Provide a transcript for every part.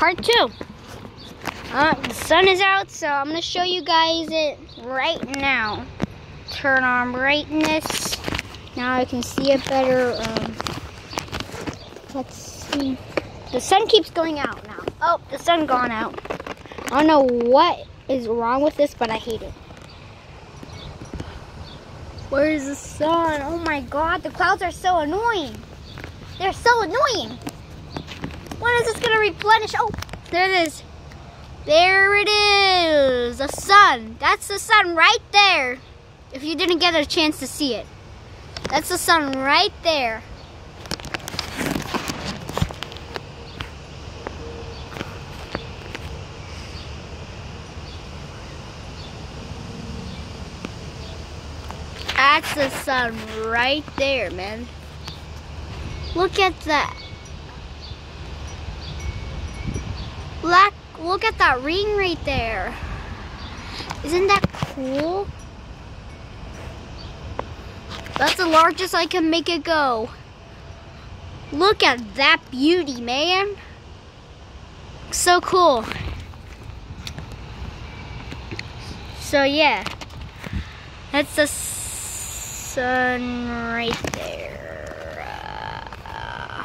Part two. Uh, the sun is out, so I'm gonna show you guys it right now. Turn on brightness. Now I can see it better. Um, let's see. The sun keeps going out now. Oh, the sun gone out. I don't know what is wrong with this, but I hate it. Where is the sun? Oh my god, the clouds are so annoying. They're so annoying. When is this gonna replenish? Oh, there it is. There it is. The sun. That's the sun right there. If you didn't get a chance to see it. That's the sun right there. That's the sun right there, man. Look at that. Look, look at that ring right there. Isn't that cool? That's the largest I can make it go. Look at that beauty, man. So cool. So yeah, that's the sun right there. Uh,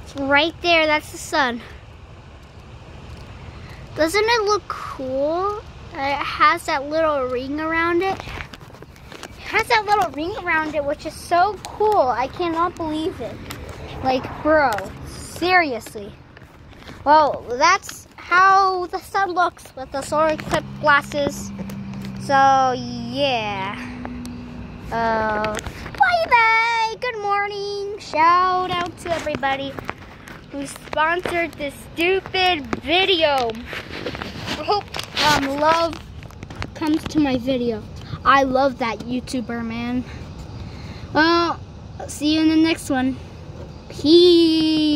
it's right there, that's the sun. Doesn't it look cool? It has that little ring around it. It has that little ring around it, which is so cool. I cannot believe it. Like, bro, seriously. Well, that's how the sun looks with the solar eclipse glasses. So, yeah. Uh, bye bye. Good morning. Shout out to everybody who sponsored this stupid video. I hope um, love comes to my video. I love that YouTuber, man. Well, see you in the next one. Peace.